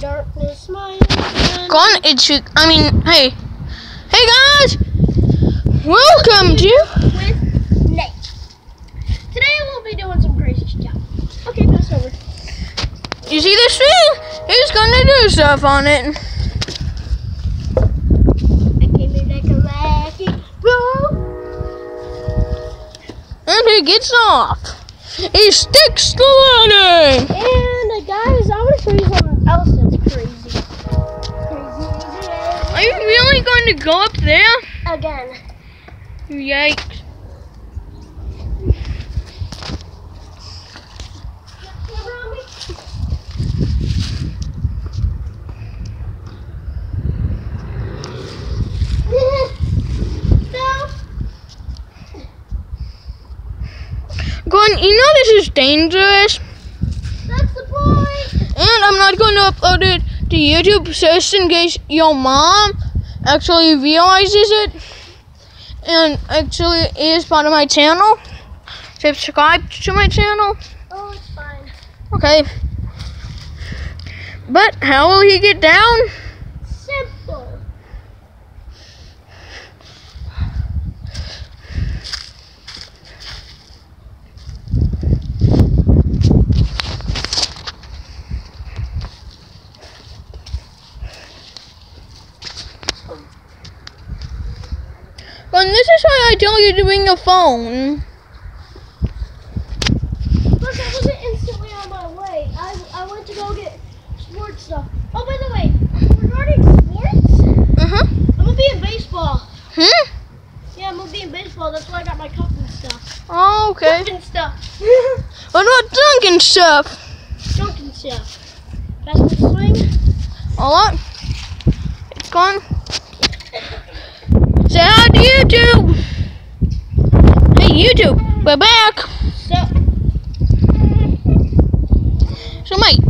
Darkness, my friend. Go on, it's you. I mean, hey, hey guys, welcome to. With Nate. Today we'll be doing some crazy stuff. Okay, pass over. You see this thing? He's gonna do stuff on it. I came in like a lucky roll. And he gets off. He sticks the landing. And uh, guys, I want to show you something else that's crazy. Crazy. Are you really going to go up there? Again. Yikes. Gordon, you know this is dangerous. That's the point. And I'm not going to upload it to YouTube just in case your mom actually realizes it and actually is part of my channel. Subscribe to my channel. Oh, it's fine. Okay. But how will he get down? Simple. Well, this is why I tell you to bring your phone. Look, I wasn't instantly on my way. I, I went to go get sports stuff. Oh, by the way, regarding sports, Uh-huh. I'm gonna be in baseball. Hmm? Yeah, I'm gonna be in baseball. That's why I got my cup and stuff. Oh, okay. Cup and stuff. What about Duncan stuff? Dunkin' stuff. That's the swing. Hold on. It's gone. Say hi to YouTube. YouTube. We're back. So, So, mate,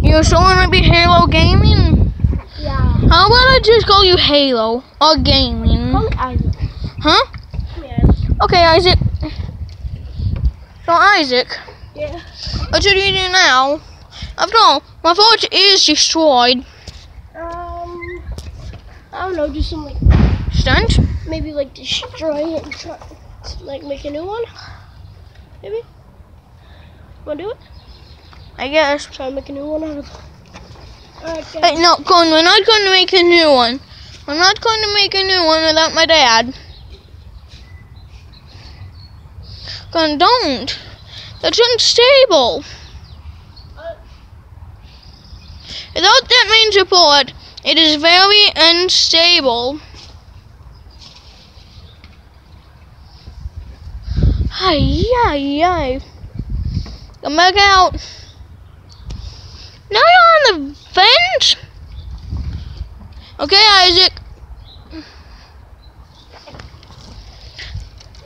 you're still gonna be Halo Gaming? yeah. How about I just call you Halo or Gaming? Call me Isaac. Huh? Okay, Isaac. So, Isaac, Yeah. what should you do now? After all, my forge is destroyed. Um, I don't know. Do some like Stunt? maybe like destroy it and try to, like make a new one. Maybe. Wanna do it? I guess. Try and make a new one out of. Alright, guys. Hey, no, Con, we're not going to make a new one. We're not going to make a new one without my dad. Con, don't. That's unstable. Uh, Without that main support, it is very unstable. Ay, ay, ay. Come back out. Now you're on the vent? Okay, Isaac.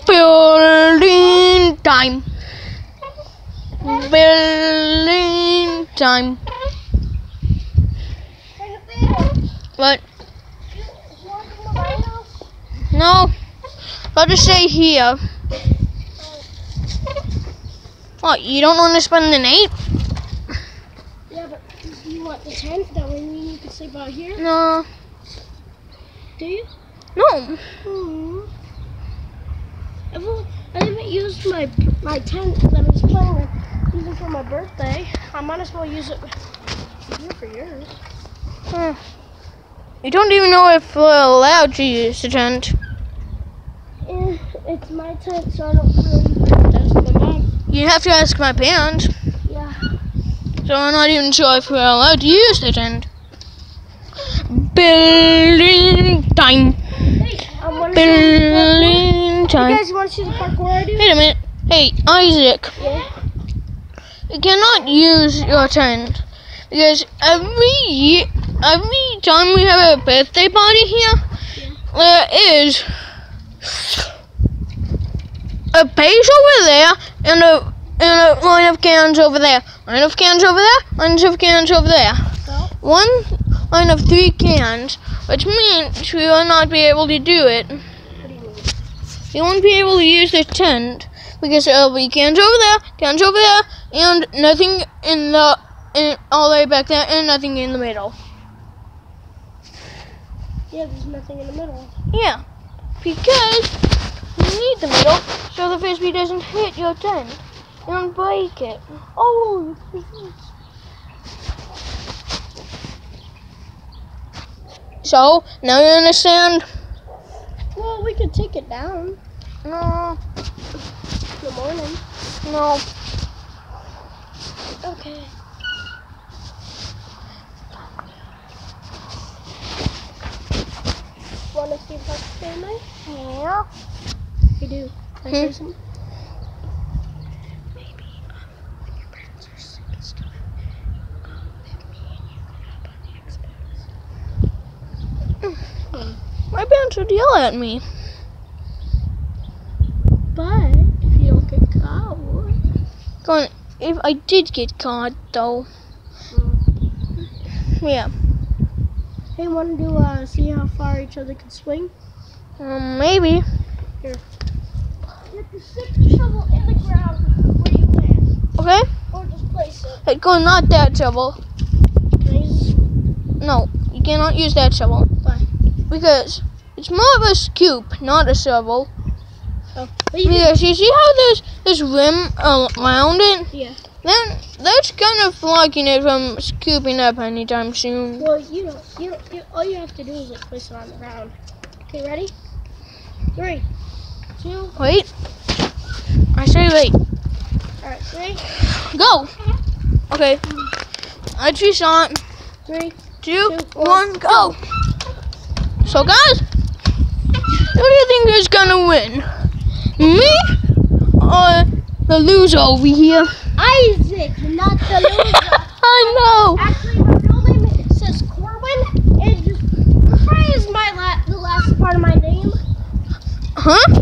Building time. Building time. What? No. I'll just stay here. What, you don't want to spend the night? Yeah, but do you want the tent? That way you can sleep out here? No. Do you? No. Hmm. Only, I haven't used my my tent that I was planning on using for my birthday. I might as well use it here for yours. Hmm. You don't even know if we're allowed to use the tent. Eh, it's my tent, so I don't really ask my mom. You have to ask my parents. Yeah. So I'm not even sure if we're allowed to use the tent. Building time. Hey, I want to see the parkour. Building You guys want to see the parkour I do? Wait a minute. Hey, Isaac. Yeah. You cannot use your tent because every year, every time we have a birthday party here, there is a page over there and a and a line of cans over there, line of cans over there, lines of cans over there. So? One line of three cans, which means we will not be able to do it. You won't be able to use the tent because there'll be cans over there, cans over there, and nothing in the and all the way back there, and nothing in the middle. Yeah, there's nothing in the middle. Yeah, because need the middle so the frisbee doesn't hit your tent and break it. Oh, So now you understand? well, we could take it down No, in the morning. no. Okay. Want to see if I can stay night? Yeah. I do. Can I Hmm. say? Maybe um, when your parents are sick and stuff, um, if me and you go up on the Xbox. My parents would yell at me. But if you don't get caught. Going, if I did get caught, though. Yeah. Hey, want to uh, see how far each other can swing? Um, maybe. Get the stick shovel in the ground where you land, Okay? or just place it. Hey, go not that shovel. Can No, you cannot use that shovel. Why? Because it's more of a scoop, not a shovel. Oh, Because you see how there's this rim around it? yeah. Then that's kind of blocking it from scooping up anytime soon. Well, you don't. You, don't, you all you have to do is like place it on the ground. Okay, ready? Three, two. Wait. I say wait. All right, three, Go. Okay. I tree shot. three. Two, Two, one, go. So guys, who do you think is gonna win? Me or the loser over here? Isaac, not the loser. I know. Actually, my real name says Corwin, and just Frey is my la- the last part of my name. Huh?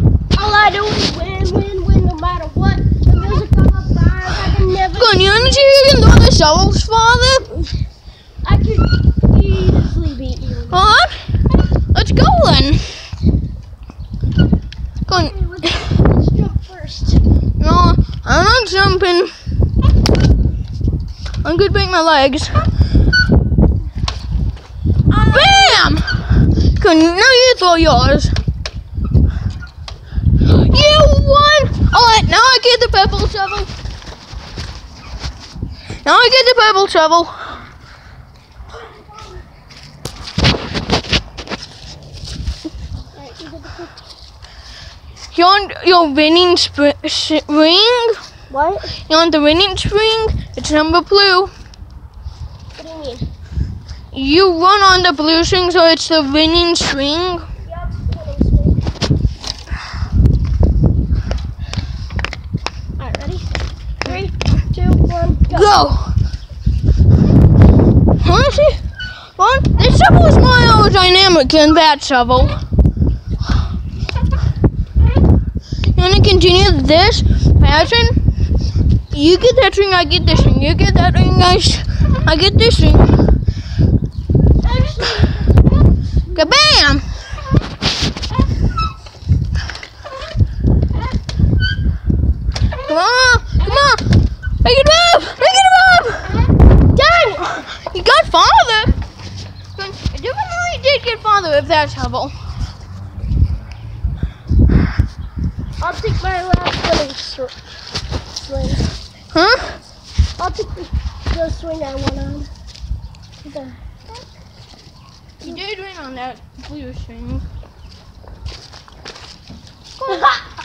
I do is win, win, win, no matter what. The music on the fire, I can never. Go on, you want to see who can throw the shovels, father? I could easily beat you. Huh? Let's go then. Go on. Okay, let's, let's jump first. No, I'm not jumping. I'm gonna break my legs. Uh, Bam! Good, now you throw yours. You won! Alright, now I get the purple shovel. Now I get the purple shovel. You want your winning ring? What? You want the winning string? It's number blue. What do you mean? You run on the blue string, so it's the winning string. Yeah, it's winning swing. Alright, ready? Three, two, one, go. Honestly, one, this shovel is more aerodynamic than that shovel. You want to continue this pattern? You get that ring, I get this ring. You get that ring, I, I get this ring. Kabam! Come on, come on! Make it move! Make it move! Dang! You got farther! You definitely did get farther with that shovel. I'll take my last swing. Huh? I'll take the, the swing I went on. The, You did win on that blue swing.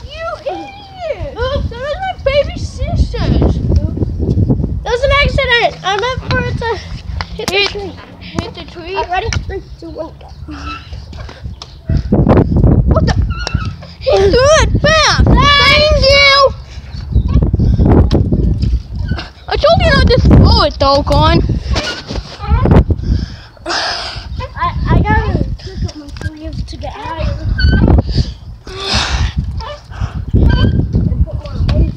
You idiot! Those are my baby sisters. that was an accident. I meant for it to hit the tree. Hit the tree. Alright, ready? Three, two, one, go. What the? He threw it. Thank you. I told you not to throw it. I, I gotta click up my sleeves to get higher. And put more weight.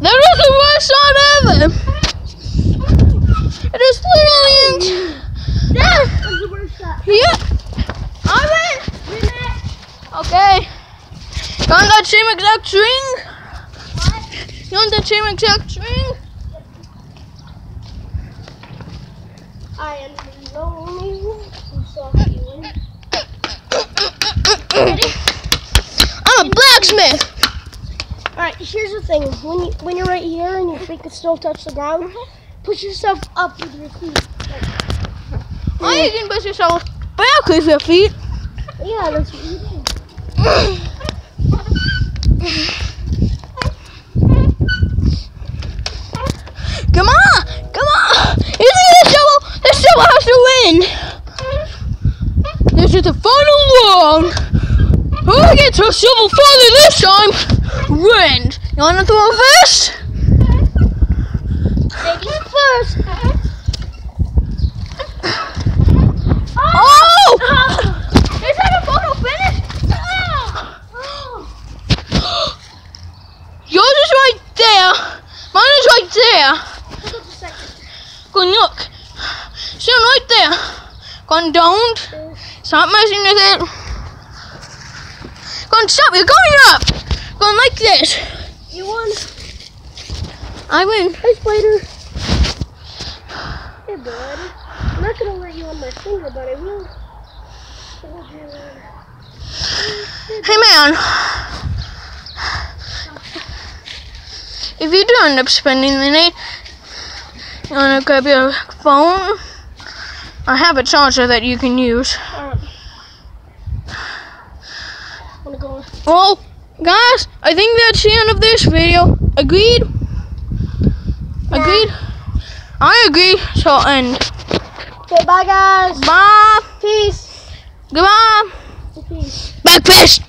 That was the worst shot ever. It is literally in. That was the worst shot. Yeah. I win. Rematch. Okay. That same exact string? What? You want that same exact string? I am the only one who saw you. Ready? I'm a blacksmith. Alright, here's the thing. When you when you're right here and your feet can still touch the ground, push yourself up with your feet. Or you can push yourself back with your feet. Yeah, that's what you do. Come on, come on. You see the shovel? The shovel has to win. This is the final round. Who gets a shovel farther this time wins. You wanna throw first? Ladies first. Oh! oh! Is that a photo finish? Yours is right there. Mine is right there. A second. Go look. See him right there. Gone down. Stop messing with it. Go and stop. You're going up. Going like this. You won. I win. Hey, Spider. Hey, bud. I'm not gonna let you on my finger, but I will. Hey man. If you do end up spending the night, you wanna grab your phone? I have a charger that you can use. Alright. Wanna go? Well, guys, I think that's the end of this video. Agreed? Agreed? I agree. So end. Okay, bye, guys. Bye. Peace. Goodbye. Peace. Breakfast.